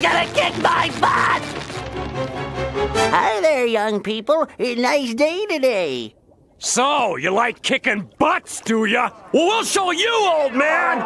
gonna kick my butt! Hi there, young people. Nice day today. So, you like kicking butts, do ya? Well, we'll show you, old man!